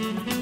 Mm-hmm.